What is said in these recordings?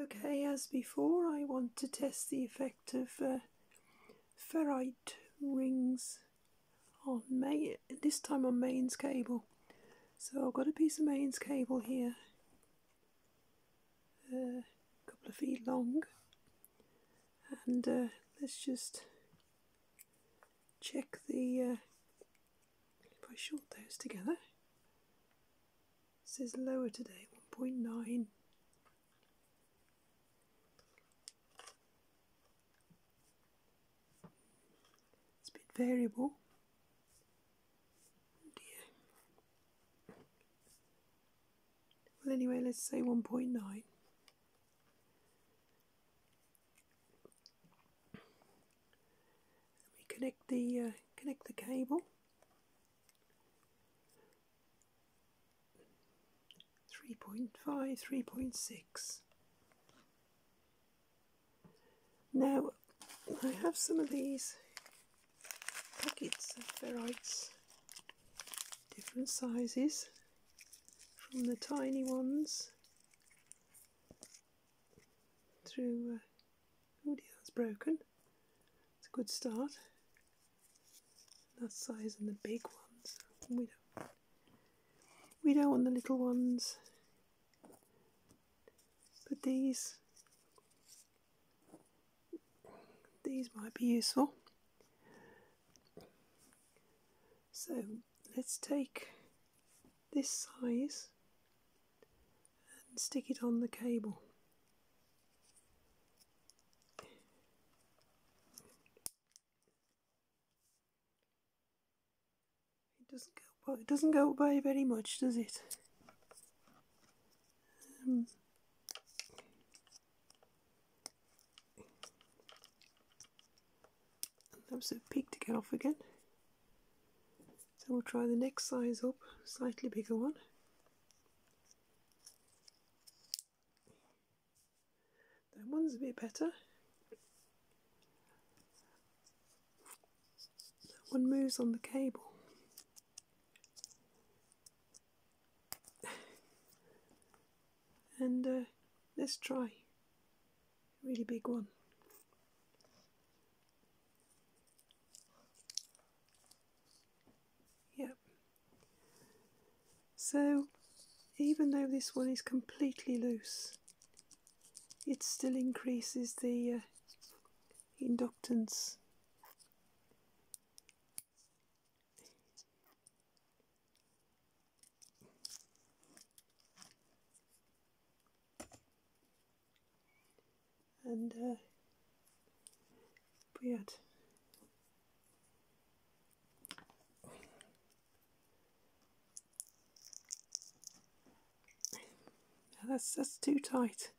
Okay, as before, I want to test the effect of uh, ferrite rings on main, this time on mains cable. So I've got a piece of mains cable here, uh, a couple of feet long, and uh, let's just check the. Uh, if I short those together, it says lower today, 1.9. It's a bit variable. Dear. Well, anyway, let's say 1.9. We connect the uh, connect the cable. 3.5, 3.6. Now, I have some of these packets of ferrites, different sizes, from the tiny ones through. Uh, oh dear, that's broken. It's a good start. That size and the big ones. We don't. We don't want the little ones. But these these might be useful. So let's take this size and stick it on the cable. It doesn't go well, it doesn't go away very much, does it? Um, that was a peak to get off again. So we'll try the next size up, slightly bigger one. That one's a bit better. That one moves on the cable. And uh, let's try a really big one. So, even though this one is completely loose, it still increases the uh, inductance. And uh, we that's that's too tight.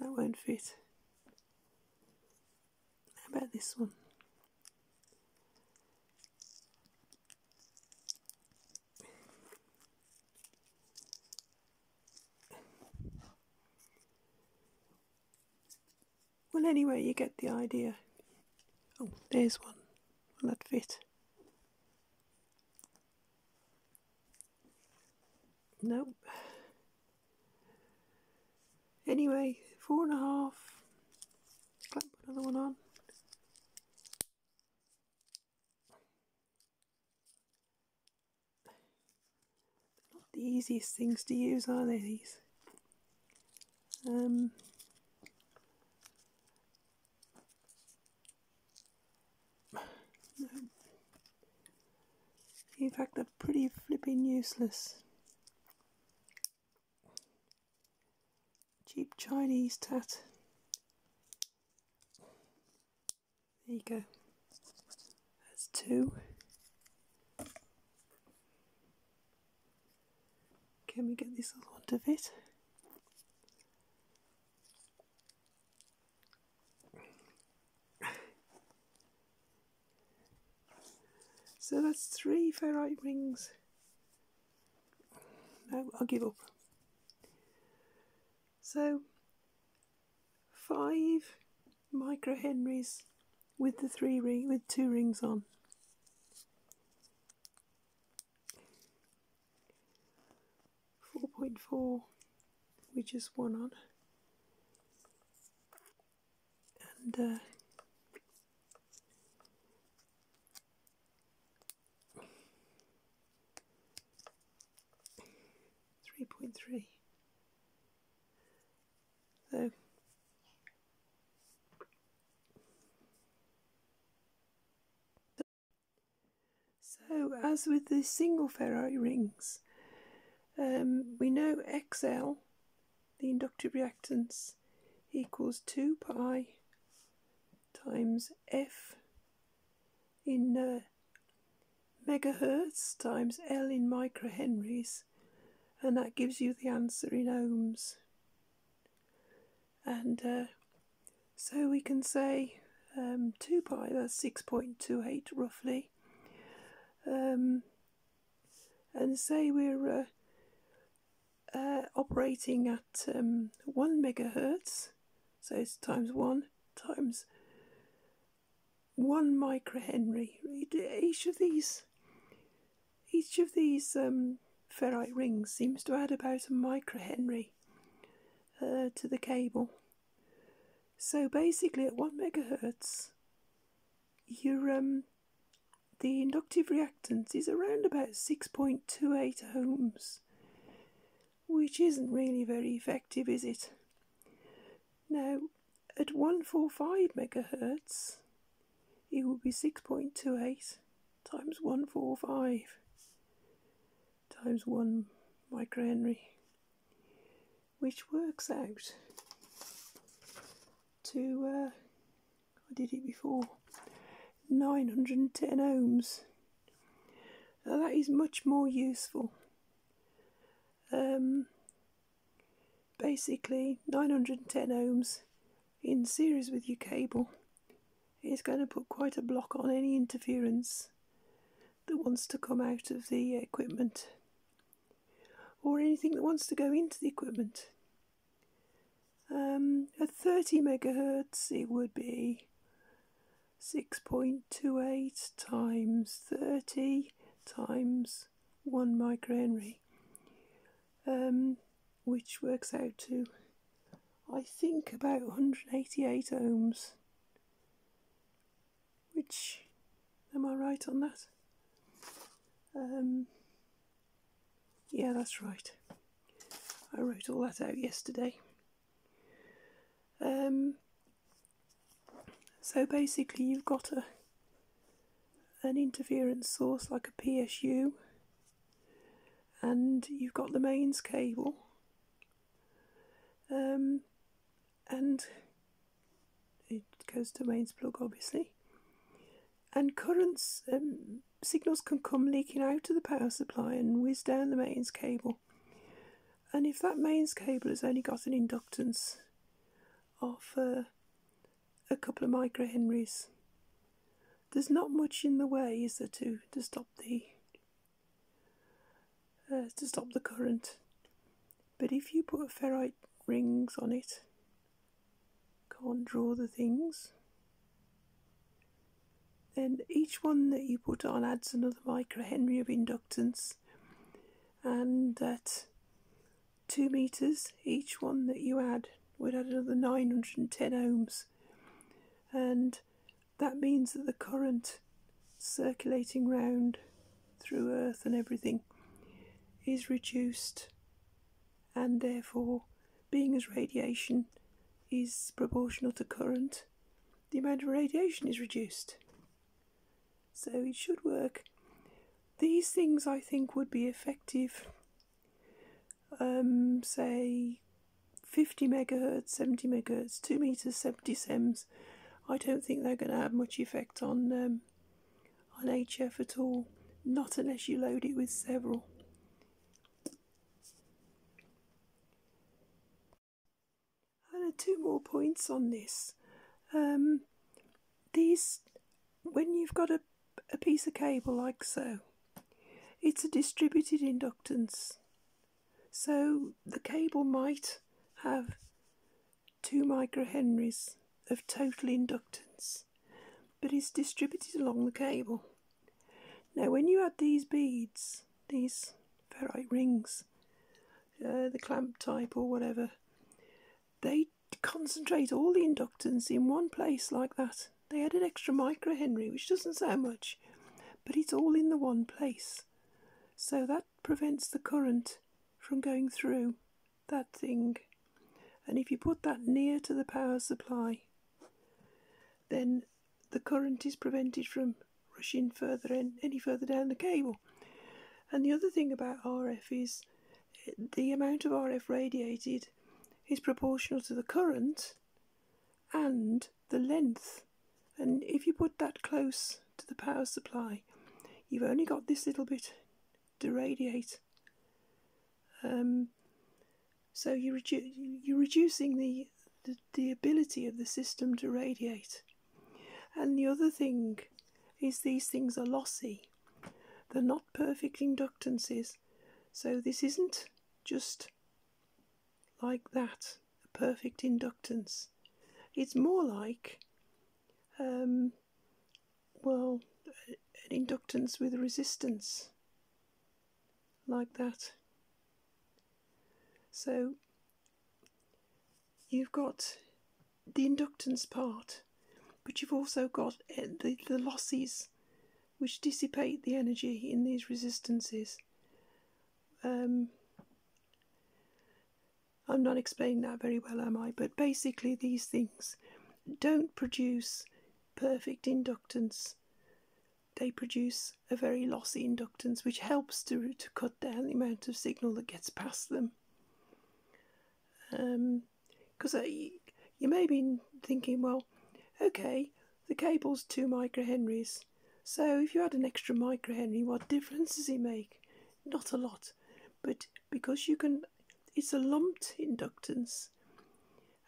That won't fit. How about this one? Well, anyway, you get the idea. Oh, there's one. Will that fit? Nope. Anyway, four and a half. Clamp another one on. Not the easiest things to use, are they? These. Um. In fact, they're pretty flipping useless. Cheap Chinese tat. There you go. That's two. Can we get this other one to fit? So that's three ferrite rings. No, I'll give up. So five micro henries with the three ring with two rings on. Four point four we just one on. And uh, three point three. So So, as with the single ferrite rings, um, we know XL, the inductive reactance, equals 2 pi times F in uh, megahertz times L in microhenries, and that gives you the answer in ohms. And uh, so we can say um, 2 pi, that's 6.28 roughly. Um, and say we're uh, uh, operating at um, 1 megahertz, so it's times 1 times 1 microhenry. Each of these, each of these um, ferrite rings seems to add about a microhenry uh, to the cable. So basically, at 1 megahertz, your um, the inductive reactance is around about 6.28 ohms which isn't really very effective, is it? Now, at 145 megahertz, it would be 6.28 times 145 times 1 microhenry, which works out to, uh, I did it before, 910 ohms. Now that is much more useful um, basically 910 ohms in series with your cable is going to put quite a block on any interference that wants to come out of the equipment or anything that wants to go into the equipment. Um, at 30 megahertz, it would be 6.28 times 30 times 1 microhenry um, which works out to, I think, about 188 ohms. Which, am I right on that? Um, yeah, that's right. I wrote all that out yesterday. Um, so basically, you've got a an interference source like a PSU and you've got the mains cable. Um, and it goes to mains plug obviously. And currents um, signals can come leaking out of the power supply and whiz down the mains cable. And if that mains cable has only got an inductance of a couple of microhenries there's not much in the way is there to, to stop the uh, to stop the current. But if you put ferrite rings on it, can't draw the things, then each one that you put on adds another microhenry of inductance, and at two meters, each one that you add would add another 910 ohms, and that means that the current circulating round through Earth and everything is reduced, and therefore, being as radiation is proportional to current, the amount of radiation is reduced. So it should work. These things I think would be effective, um, say 50 megahertz, 70 megahertz, 2 meters, 70 sems. I don't think they're going to have much effect on um, on HF at all, not unless you load it with several. And two more points on this. Um, these, when you've got a, a piece of cable like so, it's a distributed inductance. So the cable might have two microhenries of total inductance, but it's distributed along the cable. Now, when you add these beads, these ferrite rings, uh, the clamp type or whatever, they concentrate all the inductance in one place like that. They add an extra microhenry, which doesn't sound much, but it's all in the one place. So that prevents the current from going through that thing. And if you put that near to the power supply, then the current is prevented from rushing further in, any further down the cable. And the other thing about RF is the amount of RF radiated is proportional to the current and the length. And if you put that close to the power supply, you've only got this little bit to radiate. Um, so you redu- you're reducing the, the, the ability of the system to radiate. And the other thing is these things are lossy. They're not perfect inductances. So this isn't just like that, a perfect inductance. It's more like, um, well, an inductance with resistance, like that. So you've got the inductance part, but you've also got eh, the, the losses which dissipate the energy in these resistances. Um, I'm not explaining that very well, am I? But basically, these things don't produce perfect inductance. They produce a very lossy inductance, which helps to, to cut down the amount of signal that gets past them. Because um, you may be thinking, well, okay, the cable's two microhenries, so if you add an extra microhenry, what difference does it make? Not a lot, but because you can it's a lumped inductance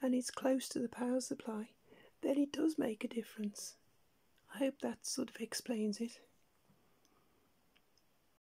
and it's close to the power supply, then it does make a difference. I hope that sort of explains it.